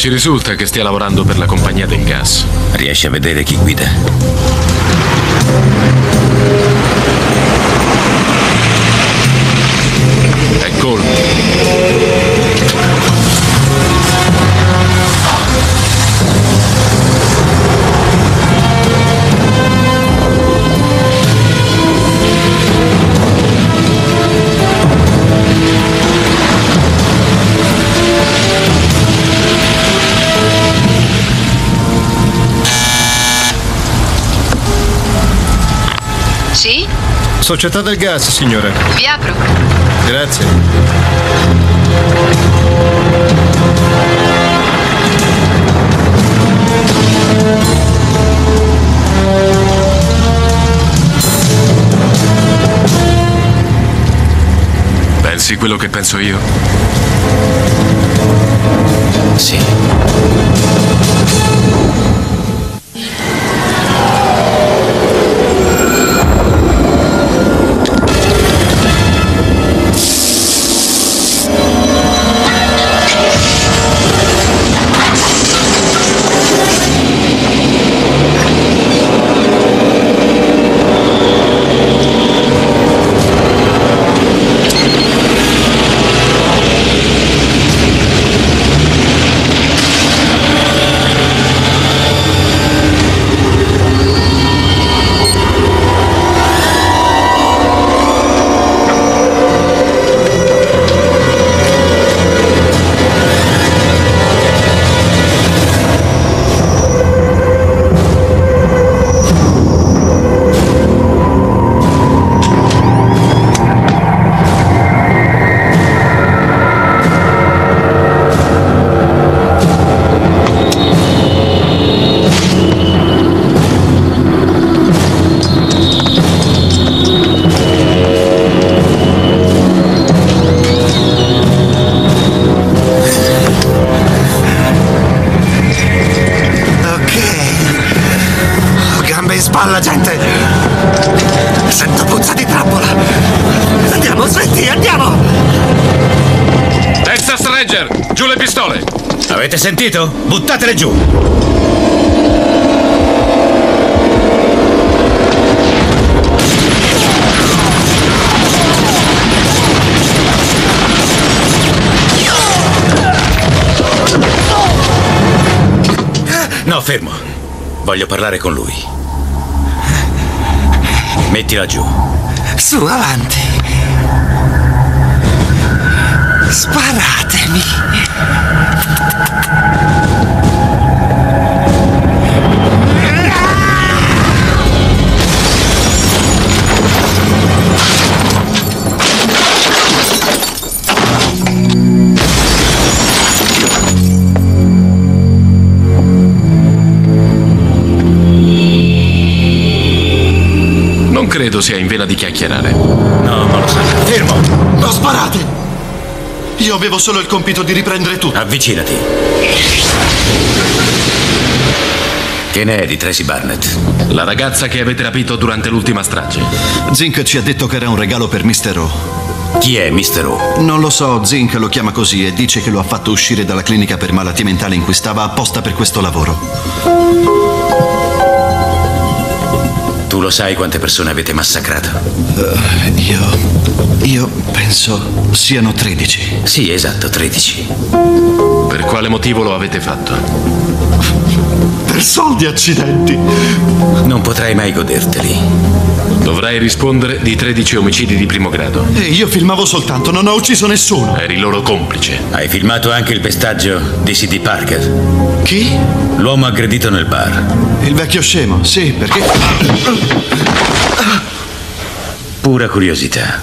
Ci risulta che stia lavorando per la compagnia del gas. Riesci a vedere chi guida? È Gold. Società del gas, signore. Vi apro. Grazie. Pensi quello che penso io? Spalla, gente. Sento puzza di trappola. Andiamo, Sventy, andiamo. Texas Ranger! Giù le pistole! Avete sentito? Buttatele giù! No, fermo. Voglio parlare con lui. Mettila giù. Su, avanti. Sparatemi. Credo sia in vena di chiacchierare. No, non lo sa. Fermo! Non sparate! Io avevo solo il compito di riprendere tutto. Avvicinati. Che ne è di Tracy Barnett? La ragazza che avete rapito durante l'ultima strage. Zink ci ha detto che era un regalo per Mr. O. Chi è Mr. O? Non lo so, Zink lo chiama così e dice che lo ha fatto uscire dalla clinica per malattie mentali in cui stava apposta per questo lavoro. Tu lo sai quante persone avete massacrato? Eh, io. Io penso siano 13. Sì, esatto, 13. Per quale motivo lo avete fatto? Per soldi, accidenti. Non potrai mai goderteli. Dovrai rispondere di 13 omicidi di primo grado. E io filmavo soltanto, non ho ucciso nessuno. Eri loro complice. Hai filmato anche il pestaggio di C.D. Parker, Chi? l'uomo aggredito nel bar. Il vecchio scemo, sì, perché. Pura curiosità.